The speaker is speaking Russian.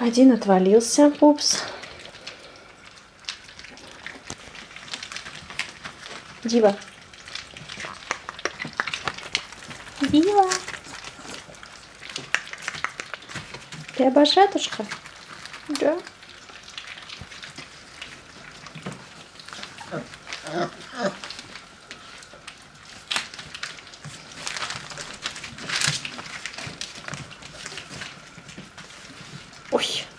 Один отвалился, пупс. Дива. Дива. Ты обожатушка? Да. Oj!